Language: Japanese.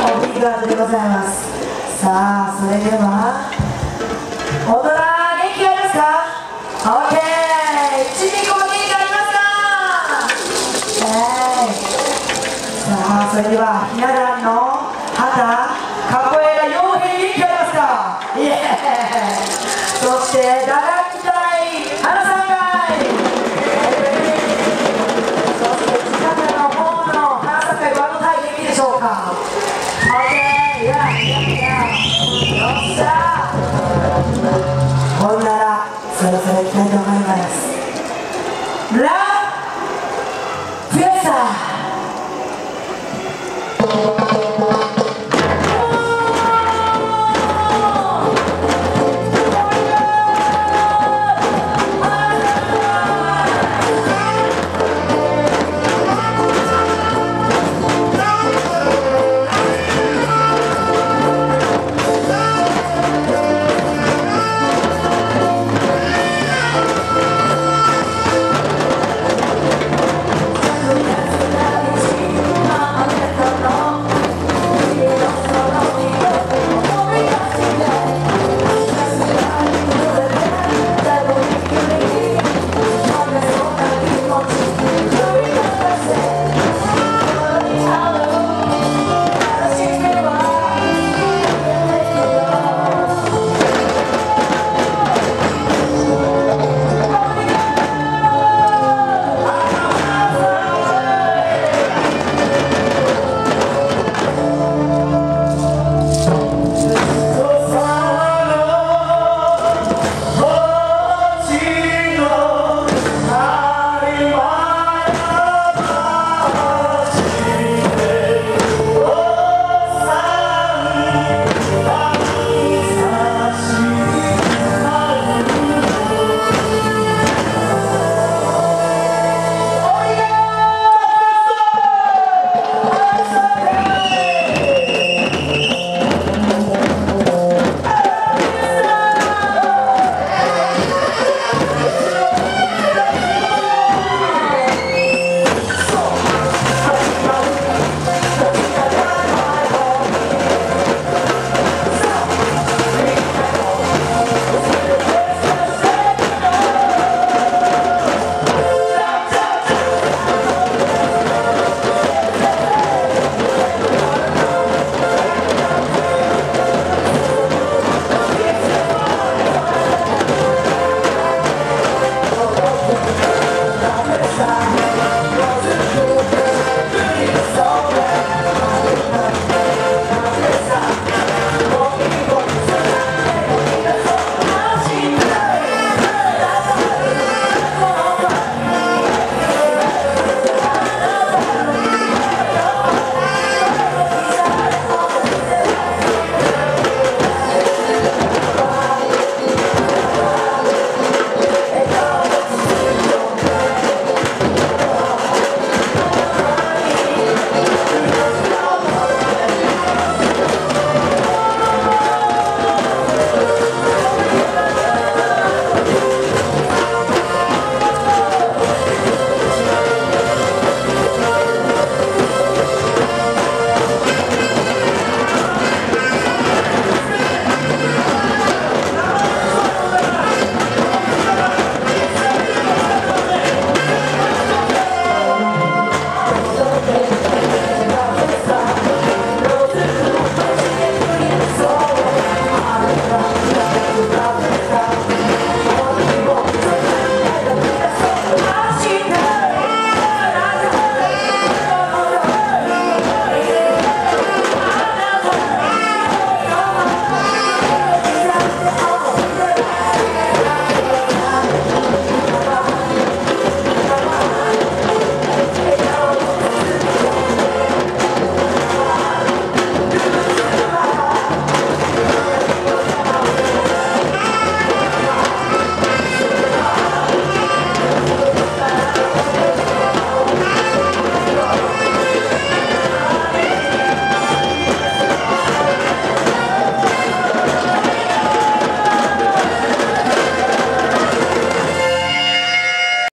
トップガードでございます。さあそれでは大人元気ありますか？OK ちびこも元気ありますか、えー、さあそれではひな壇の旗カポえラ傭兵元気ありますか？イエーイ。そしてダ avec Madora Valas.